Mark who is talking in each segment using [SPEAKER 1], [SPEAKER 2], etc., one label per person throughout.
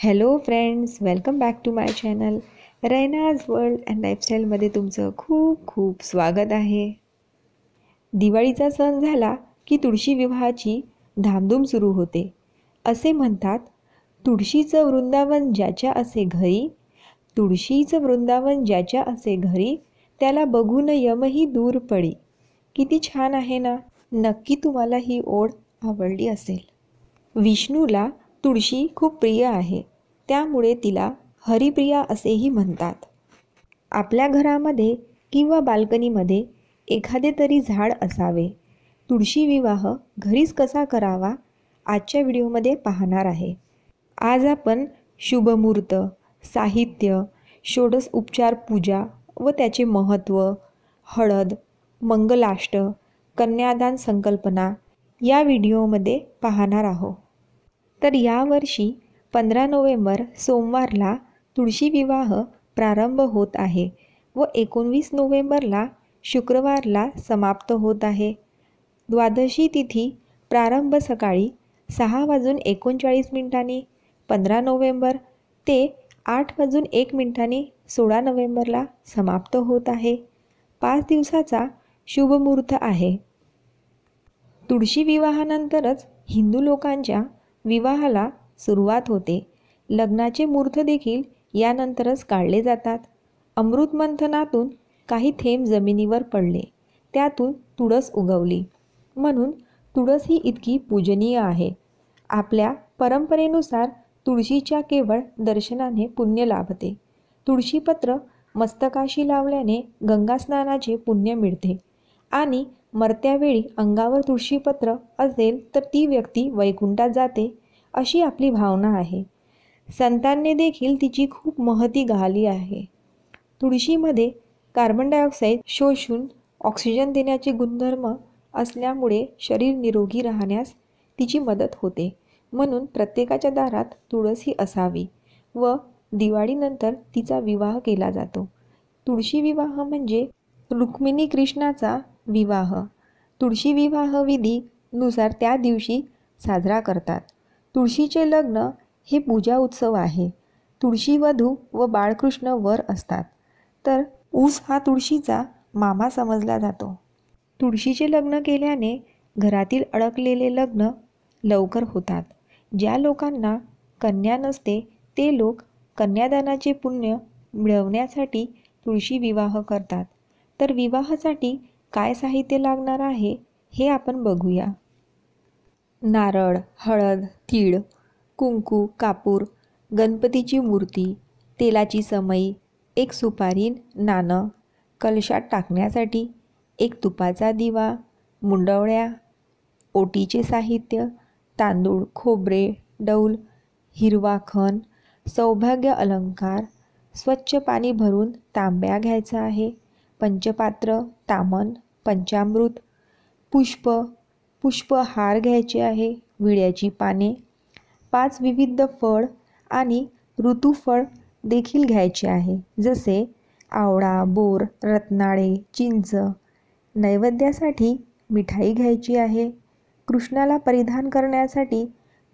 [SPEAKER 1] Hello friends welcome back to my channel Raina's world and लाईफस्टाईलमध्ये तुमचं खूप खूप स्वागत आहे. दिवाळीचा सण झाला की तुळशी विवाहाची धामधूम सुरू होते. असे म्हणतात तुळशीचं वृंदावन ज्याच्या असे घरी तुळशीचं वृंदावन ज्याच्या असे घरी त्याला बघून यमही दूर पडी. किती छान आहे ना? नक्की तुम्हाला ही ओढ आवडली असेल. विष्णूला तुळशी खूप प्रिय आहे. त्यामुळे तिला हरिप्रिया असेही म्हणतात. आपल्या घरामध्ये किंवा बाल्कनीमध्ये एखादे तरी झाड असावे. तुळशी विवाह घरीच कसा करावा आजच्या व्हिडिओमध्ये पाहणार आहे. आज आपण शुभमुहूर्त साहित्य षोडस उपचार पूजा व त्याचे महत्त्व हळद मंगलाष्ट कन्यादान संकल्पना या व्हिडिओमध्ये पाहणार आहोत. तर यावर्षी पंधरा नोव्हेंबर सोमवारला तुळशी विवाह प्रारंभ होत आहे व एकोणवीस नोव्हेंबरला शुक्रवारला समाप्त होत आहे. द्वादशी तिथी प्रारंभ सकाळी सहा वाजून एकोणचाळीस मिनिटांनी पंधरा नोव्हेंबर ते आठ वाजून एक मिनिटांनी सोळा नोव्हेंबरला समाप्त होत आहे. पाच दिवसाचा शुभमुहूर्त आहे. तुळशी विवाहानंतरच हिंदू लोकांच्या विवाहाला सुरुवात होते. लग्नाचे मूर्त देखील यानंतरच काढले जातात. अमृतमंथनातून काही थेंब जमिनीवर पडले. त्यातून तुळस उगवली. म्हणून तुळस ही इतकी पूजनीय आहे. आपल्या परंपरेनुसार तुळशीच्या केवळ दर्शनाने पुण्य लाभते. तुळशीपत्र मस्तकाशी लावल्याने गंगास्नानाचे पुण्य मिळते. आणि मरत्यावेळी अंगावर तुळशीपत्र असेल तर ती व्यक्ती वैकुंठात जाते अशी आपली भावना आहे. संतांनी देखील तिची खूप महती घाली आहे. तुळशीमध्ये कार्बन डायऑक्साईड शोषून ऑक्सिजन देण्याचे गुणधर्म असल्यामुळे शरीर निरोगी राहण्यास तिची मदत होते. म्हणून प्रत्येकाच्या दारात तुळस ही असावी व दिवाळीनंतर तिचा विवाह केला जातो. तुळशी विवाह म्हणजे रुक्मिणी कृष्णाचा विवाह. तुळशी विवाह विधीनुसार त्या दिवशी साजरा करतात. तुळशीचे लग्न हे पूजा उत्सव आहे. तुळशी वधू व बाळकृष्ण वर असतात. तर ऊस हा तुळशीचा मामा समजला जातो. तुळशीचे लग्न केल्याने घरातील अडकलेले लग्न लवकर होतात. ज्या लोकांना कन्या नसते ते लोक कन्यादानाचे पुण्य मिळवण्यासाठी तुळशी विवाह करतात. तर विवाहासाठी काय साहित्य लागणार आहे हे आपण बघूया. नारळ हळद तीळ कुंकू कापूर गणपतीची मूर्ती तेलाची समई एक सुपारी नाणं कलशात टाकण्यासाठी एक तुपाचा दिवा मुंडवळ्या ओटीचे साहित्य तांदूळ खोबरे डौल हिरवा खण सौभाग्य अलंकार स्वच्छ पाणी भरून तांब्या घ्यायचा आहे पंचपात्र तामन पंचामृत पुष्प पुष्पहार घ्यायचे आहे विड्याची पाने पाच विविध फळ आणि ऋतुफळ देखील घ्यायचे आहे जसे आवळा बोर रत्नाळे चिंच. नैवेद्यासाठी मिठाई घ्यायची आहे. कृष्णाला परिधान करण्यासाठी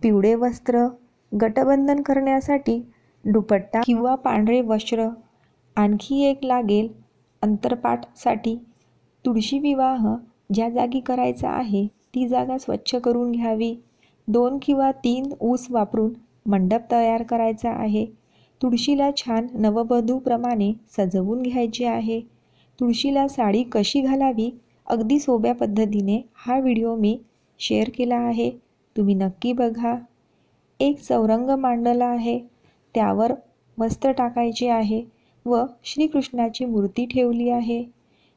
[SPEAKER 1] पिवळे वस्त्र गटबंधन करण्यासाठी दुपट्टा किंवा पांढरे वस्त्र. आणखी एक लागेल अंतरपाठसाठी तुळशी विवाह ज्या जागी करायचा आहे ती जागा स्वच्छ करून घ्यावी. दोन किंवा तीन ऊस वापरून मंडप तयार करायचा आहे. तुळशीला छान नववधूप्रमाणे सजवून घ्यायचे आहे. तुळशीला साडी कशी घालावी? अगदी सोप्या पद्धतीने हा व्हिडिओ मी शेअर केला आहे. तुम्ही नक्की बघा. एक चौरंग मांडला आहे. त्यावर वस्त्र टाकायचे आहे व श्रीकृष्णाची मूर्ती ठेवली आहे.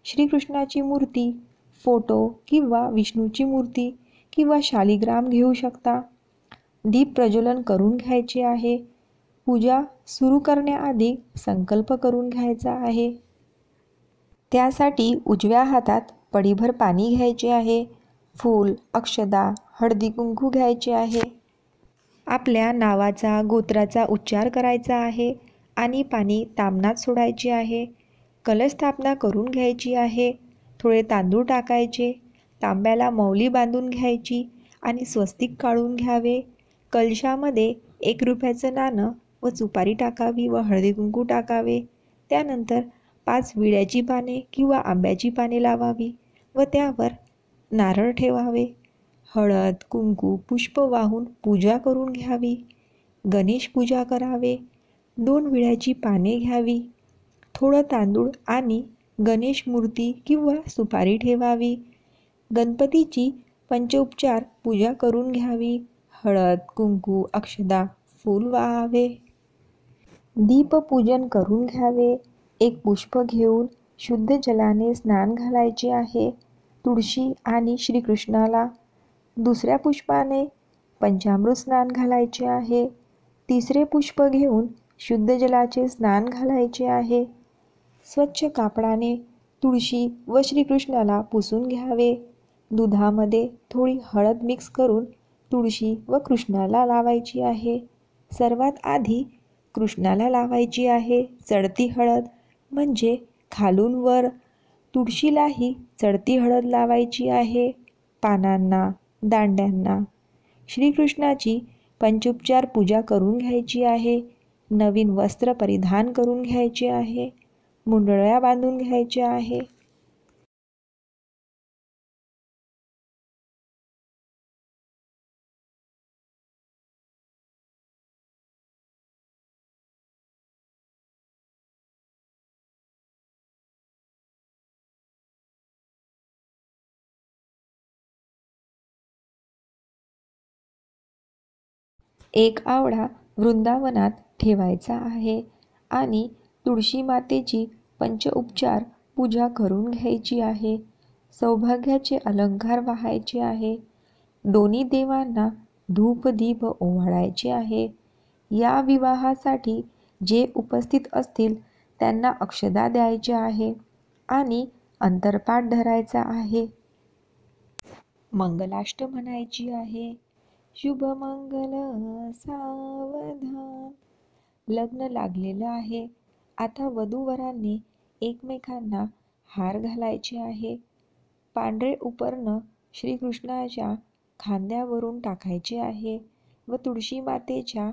[SPEAKER 1] श्रीकृष्णाची मूर्ती फोटो किंवा विष्णूची मूर्ती किंवा शालिग्राम घेऊ शकता. दीप प्रज्वलन करून घ्यायचे आहे. पूजा सुरू करण्याआधी संकल्प करून घ्यायचा आहे. त्यासाठी उजव्या हातात पडीभर पाणी घ्यायचे आहे. फूल अक्षदा हळदी कुंकू घ्यायचे आहे. आपल्या नावाचा गोत्राचा उच्चार करायचा आहे आणि पाणी तामनात सोडायचे आहे. कलस्थापना करून घ्यायची आहे. थोडे तांदूळ टाकायचे तांब्याला मौली बांधून घ्यायची आणि स्वस्तिक काढून घ्यावे. कलशामध्ये एक रुपयाचं नाणं व सुपारी टाकावी व हळदी कुंकू टाकावे. त्यानंतर पाच विड्याची पाने किंवा आंब्याची पाने लावावी व त्यावर नारळ ठेवावे. हळद कुंकू पुष्प वाहून पूजा करून घ्यावी. गणेश पूजा करावे. दोन विड्याची पाने घ्यावी. थोडं तांदूळ आणि गणेश मूर्ती किंवा सुपारी ठेवावी. गणपतीची पंचोपचार पूजा करून घ्यावी. हळद कुंकू अक्षदा फूल वाहावे. दीपपूजन करून घ्यावे. एक पुष्प घेऊन शुद्ध जलाने स्नान घालायचे आहे. तुळशी आणि श्रीकृष्णाला दुसऱ्या पुष्पाने पंचामृत स्नान घालायचे आहे. तिसरे पुष्प घेऊन शुद्ध जलाचे स्नान घालायचे आहे. स्वच्छ कापडाने तुळशी व श्रीकृष्णाला पुसून घ्यावे. दुधामध्ये थोडी हळद मिक्स करून तुळशी व कृष्णाला लावायची आहे. सर्वात आधी कृष्णाला लावायची आहे चढती हळद म्हणजे खालून वर. तुळशीलाही चढती हळद लावायची आहे. पानांना दांड्यांना. श्रीकृष्णाची पंचोपचार पूजा करून घ्यायची आहे. नवीन वस्त्र परिधान करून घ्यायचे आहे. मुंडळ्या बांधून घ्यायच्या आहे. एक आवडा वृंदावनात ठेवायचा आहे आणि तुळशी मातेची पंचउपचार पूजा करून घ्यायची आहे. सौभाग्याचे अलंकार वाहायचे आहे. दोन्ही देवांना धूप दीप ओवाळायचे आहे. या विवाहासाठी जे उपस्थित असतील त्यांना अक्षदा द्यायचे आहे आणि अंतरपाठ धरायचा आहे. मंगलाष्ट म्हणायची आहे. शुभमंगल सावधान. लग्न लागलेलं आहे. आता वधूवरांनी एकमेकांना हार घालायचे आहे. पांढरे उपर्ण श्रीकृष्णाच्या खांद्यावरून टाकायचे आहे व तुळशी मातेच्या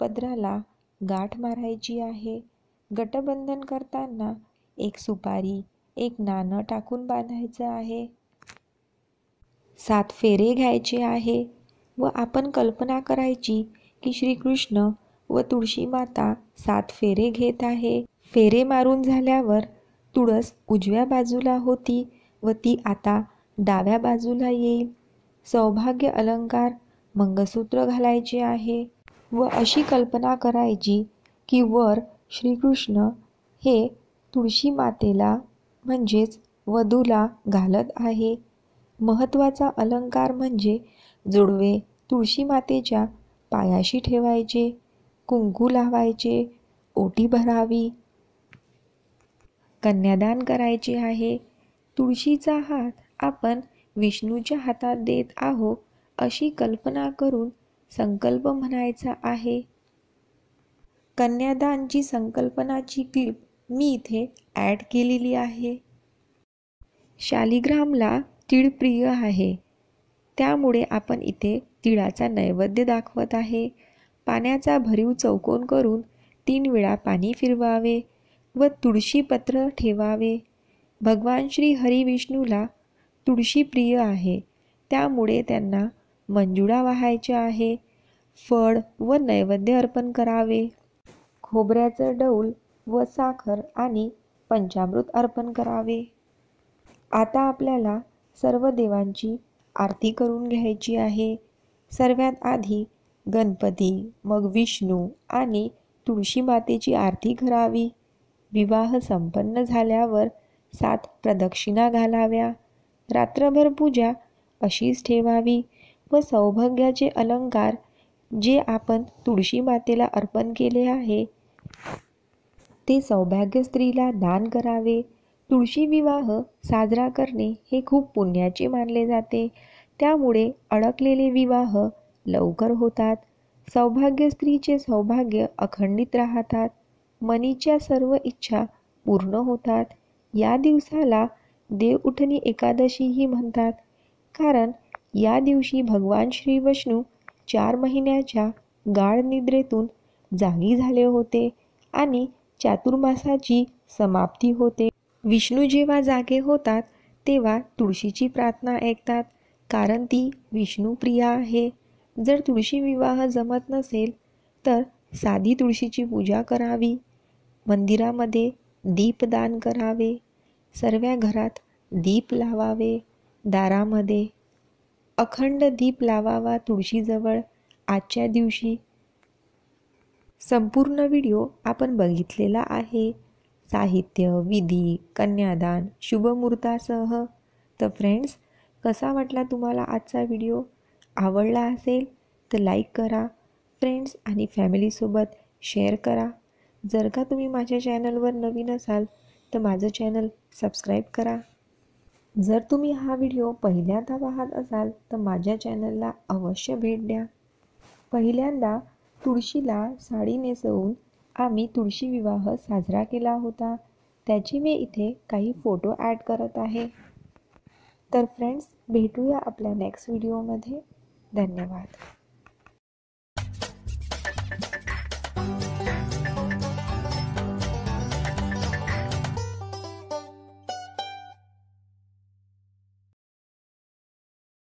[SPEAKER 1] पदराला गाठ मारायची आहे. गटबंधन करताना एक सुपारी एक नाणं टाकून बांधायचं आहे. सात फेरे घ्यायचे आहे व आपण कल्पना करायची की श्रीकृष्ण व तुळशी माता सात फेरे घेत आहे. फेरे मारून झाल्यावर तुळस उजव्या बाजूला होती व ती आता डाव्या बाजूला येईल. सौभाग्य अलंकार मंगसूत्र घालायचे आहे व अशी कल्पना करायची की वर श्रीकृष्ण हे तुळशी मातेला म्हणजेच वधूला घालत आहे. महत्त्वाचा अलंकार म्हणजे जोडवे तुळशी मातेच्या पायाशी ठेवायचे कुंकू लावायचे ओटी भरावी कन्यादान करायचे आहे. तुळशीचा हात आपण विष्णूच्या हातात देत आहो अशी कल्पना करून संकल्प म्हणायचा आहे. कन्यादानची संकल्पनाची क्लिप मी इथे ॲड केलेली आहे. शालिग्रामला तीळ प्रिय आहे. त्यामुळे आपण इथे तिळाचा नैवेद्य दाखवत आहे. पाण्याचा भरीव चौकोन करून तीन वेळा पाणी फिरवावे. व तुळशीपत्र ठेवावे. भगवान श्री हरिविष्णूला तुळशी प्रिय आहे. त्यामुळे त्यांना मंजुळा वाहायच्या आहे. फळ व नैवेद्य अर्पण करावे. खोबऱ्याचं डौल व साखर आणि पंचामृत अर्पण करावे. आता आपल्याला सर्व देवांची आरती करून घ्यायची आहे. सर्वात आधी गणपती मग विष्णू आणि तुळशी मातेची आरती करावी. विवाह संपन्न झाल्यावर सात प्रदक्षिणा घालाव्या. रात्रभर पूजा अशीच ठेवावी व सौभाग्याचे अलंकार जे आपण तुळशी मातेला अर्पण केले आहे ते सौभाग्य स्त्रीला दान करावे. तुळशी विवाह साजरा करणे हे खूप पुण्याचे मानले जाते. त्यामुळे अडकलेले विवाह लवकर होतात. सौभाग्य स्त्रीचे सौभाग्य अखंडित राहतात. मनीच्या सर्व इच्छा पूर्ण होतात. या दिवसाला देवउठणी एकादशीही म्हणतात. कारण या दिवशी भगवान श्री विष्णू चार महिन्याच्या गाढ निद्रेतून जागी झाले होते आणि चातुर्मासाची समाप्ती होते. विष्णू जेव्हा जागे होतात तेव्हा तुळशीची प्रार्थना ऐकतात. कारण ती विष्णुप्रिया आहे. जर तुळशी विवाह जमत नसेल तर साधी तुळशीची पूजा करावी. मंदिरामध्ये दीपदान करावे सर्व घरात दीप लावावे दारामध्ये अखंड दीप लावावा तुळशीजवळ. आजच्या दिवशी संपूर्ण व्हिडिओ आपण बघितलेला आहे. साहित्य विधी कन्यादान शुभमुहूर्तासह. तर फ्रेंड्स कसा वाटला तुम्हाला आजचा व्हिडिओ? आवडला असेल तर लाईक करा. फ्रेंड्स आणि फॅमिलीसोबत शेअर करा. जर का तुम्ही माझ्या चॅनलवर नवीन असाल तर माझं चॅनल सबस्क्राईब करा. जर तुम्ही हा व्हिडिओ पहिल्यांदा पाहत असाल तर माझ्या चॅनलला अवश्य भेट द्या. पहिल्यांदा तुळशीला साडी नेसवून आम्ही तुळशी विवाह साजरा केला होता. त्याची मी इथे काही फोटो ॲड करत आहे. तर फ्रेंड्स भेटूया आपल्या नेक्स्ट व्हिडिओमध्ये. धन्यवाद.